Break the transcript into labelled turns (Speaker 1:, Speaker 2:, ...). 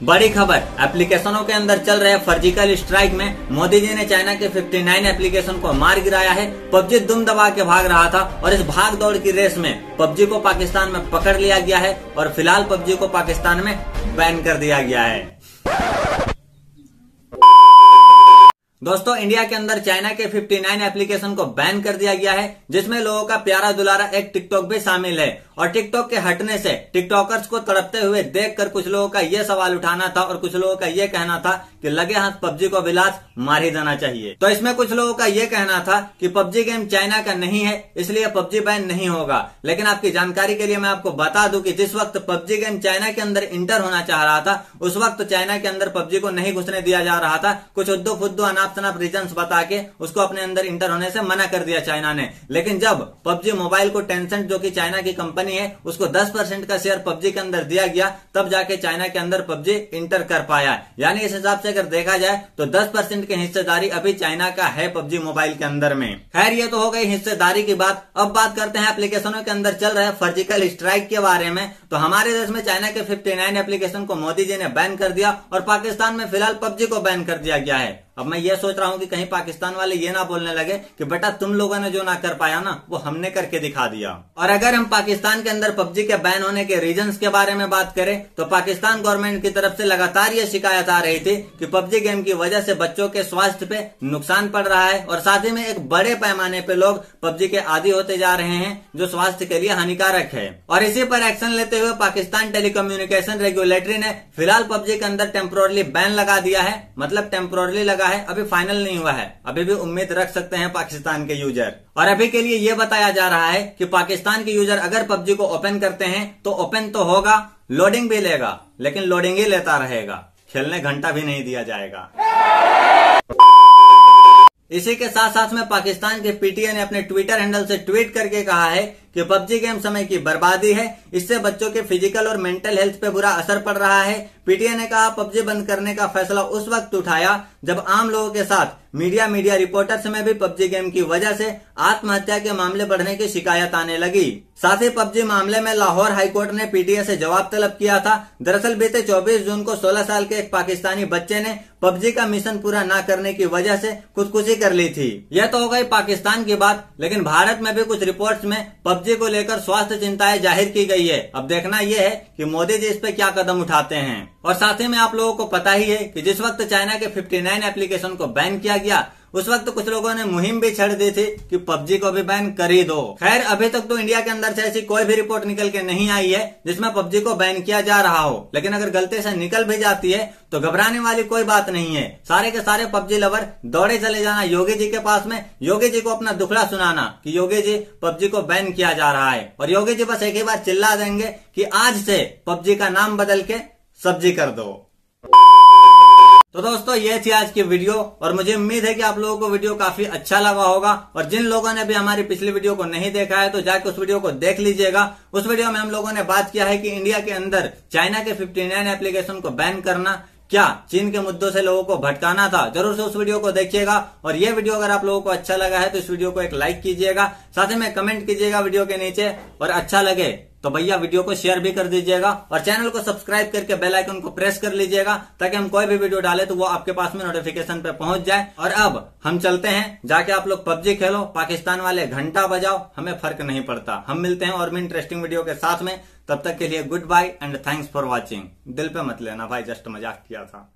Speaker 1: बड़ी खबर एप्लीकेशनों के अंदर चल रहे फर्जिकल स्ट्राइक में मोदी जी ने चाइना के 59 एप्लीकेशन को मार गिराया है। पबजी दुम दबा के भाग रहा था और इस भाग दौड़ की रेस में पबजी को पाकिस्तान में पकड़ लिया गया है और फ़िलहाल पबजी को पाकिस्तान में बैन कर दिया गया है। दोस्तों, इंडिया के अंदर चाइना के 59 एप्लीकेशन को बैन कर दिया गया है, जिसमें लोगों का प्यारा दुलारा एक टिकटॉक भी शामिल है। और टिकटॉक के हटने से टिकटॉकर्स को तड़पते हुए देखकर कुछ लोगों का ये सवाल उठाना था और कुछ लोगों का यह कहना था कि लगे हाथ पबजी को विलास मार ही देना चाहिए। तो इसमें कुछ लोगों का यह कहना था कि पबजी गेम चाइना का नहीं है, इसलिए पबजी बैन नहीं होगा। लेकिन आपकी जानकारी के लिए मैं आपको बता दूँ कि जिस वक्त पबजी गेम चाइना के अंदर इंटर होना चाह रहा था, उस वक्त चाइना के अंदर पबजी को नहीं घुसने दिया जा रहा था। कुछ उद्दो फुद्दो अनाप शनाप रीजन बता के उसको अपने अंदर इंटर होने से मना कर दिया चाइना ने। लेकिन जब पबजी मोबाइल को टेंसेंट जो कि चाइना की कंपनी है, उसको 10 परसेंट का शेयर पबजी के अंदर दिया गया, तब जाके चाइना के अंदर पबजी इंटर कर पाया। यानी इस हिसाब से अगर देखा जाए तो 10 परसेंट की हिस्सेदारी अभी चाइना का है पबजी मोबाइल के अंदर में। खैर, ये तो हो गई हिस्सेदारी की बात। अब बात करते हैं एप्लीकेशनों के अंदर चल रहे फर्जिकल स्ट्राइक के बारे में। तो हमारे देश में चाइना के 59 एप्लीकेशन को मोदी जी ने बैन कर दिया और पाकिस्तान में फ़िलहाल पबजी को बैन कर दिया गया है। अब मैं ये सोच रहा हूँ कि कहीं पाकिस्तान वाले ये ना बोलने लगे कि बेटा तुम लोगों ने जो ना कर पाया ना, वो हमने करके दिखा दिया। और अगर हम पाकिस्तान के अंदर पबजी के बैन होने के रीजन के बारे में बात करें तो पाकिस्तान गवर्नमेंट की तरफ़ से लगातार ये शिकायत आ रही थी कि पबजी गेम की वजह से बच्चों के स्वास्थ्य पे नुकसान पड़ रहा है और साथ ही में एक बड़े पैमाने पे लोग पबजी के आदि होते जा रहे हैं, जो स्वास्थ्य के लिए हानिकारक है। और इसी पर एक्शन लेते हुए पाकिस्तान टेलीकम्युनिकेशन रेगुलेटरी ने फ़िलहाल पबजी के अंदर टेम्पोरली बैन लगा दिया है। मतलब टेम्पोरली लगा है, अभी फाइनल नहीं हुआ है। अभी भी उम्मीद रख सकते हैं पाकिस्तान के यूज़र और अभी के लिए ये बताया जा रहा है कि पाकिस्तान के यूज़र अगर पबजी को ओपन करते हैं तो ओपन तो होगा लोडिंग भी लेगा, लेकिन लोडिंग ही लेता रहेगा। खेलने घंटा भी नहीं दिया जाएगा। इसी के साथ साथ में पाकिस्तान के पीटीए ने अपने ट्विटर हैंडल से ट्वीट करके कहा है कि पबजी गेम समय की बर्बादी है। इससे बच्चों के फ़िज़िकल और मेंटल हेल्थ पे बुरा असर पड़ रहा है। पीटीए ने कहा, पबजी बंद करने का फैसला उस वक्त उठाया जब आम लोगों के साथ मीडिया मीडिया रिपोर्टर्स में भी पबजी गेम की वजह से आत्महत्या के मामले बढ़ने की शिकायत आने लगी। साथ ही पबजी मामले में लाहौर हाईकोर्ट ने पीटीए से जवाब तलब किया था। दरअसल बीते 24 जून को 16 साल के एक पाकिस्तानी बच्चे ने पबजी का मिशन पूरा न करने की वजह से खुदकुशी कर ली थी। यह तो हो गई पाकिस्तान की बात, लेकिन भारत में भी कुछ रिपोर्ट में पबजी को लेकर स्वास्थ्य चिंताएँ ज़ाहिर की गई है। अब देखना यह है कि मोदी जी इस पर क्या कदम उठाते हैं। और साथ ही में आप लोगों को पता ही है कि जिस वक्त चाइना के 59 एप्लीकेशन को बैन किया गया उस वक्त कुछ लोगों ने मुहिम भी छड़ दी थी कि पबजी को भी बैन कर ही दो। खैर, अभी तक तो इंडिया के अंदर से ऐसी कोई भी रिपोर्ट निकल के नहीं आई है जिसमें पबजी को बैन किया जा रहा हो। लेकिन अगर गलती से निकल भी जाती है तो घबराने वाली कोई बात नहीं है। सारे के सारे पबजी लवर दौड़े चले जाना, योगी जी के पास में, योगी जी को अपना दुखड़ा सुनाना कि योगी जी, पबजी को बैन किया जा रहा है। और योगी जी बस एक ही बार चिल्ला देंगे कि आज से पबजी का नाम बदल के सब्ज़ी कर दो। तो दोस्तों, ये थी आज की वीडियो, और मुझे उम्मीद है कि आप लोगों को वीडियो काफ़ी अच्छा लगा होगा, और जिन लोगों ने भी हमारी पिछली वीडियो को नहीं देखा है तो जाके उस वीडियो को देख लीजिएगा। उस वीडियो में हम लोगों ने बात किया है कि इंडिया के अंदर चाइना के 59 एप्लीकेशन को बैन करना, क्या चीन के मुद्दों से लोगों को भटकाना था, ज़रूर से उस वीडियो को देखिएगा, और ये वीडियो अगर आप लोगों को अच्छा लगा है तो इस वीडियो को एक लाइक कीजिएगा, साथ ही में कमेंट कीजिएगा वीडियो के नीचे, और अच्छा लगे तो भैया वीडियो को शेयर भी कर दीजिएगा और चैनल को सब्सक्राइब करके बेल आइकन को प्रेस कर लीजिएगा ताकि हम कोई भी वीडियो डाले तो वो आपके पास में नोटिफिकेशन पे पहुँच जाए। और अब हम चलते हैं, जाके आप लोग पबजी खेलो, पाकिस्तान वाले घंटा बजाओ, हमें फ़र्क नहीं पड़ता। हम मिलते हैं और भी इंटरेस्टिंग वीडियो के साथ में। तब तक के लिए goodbye and thanks for watching दिल पे मत लेना भाई जस्ट मज़ाक किया था।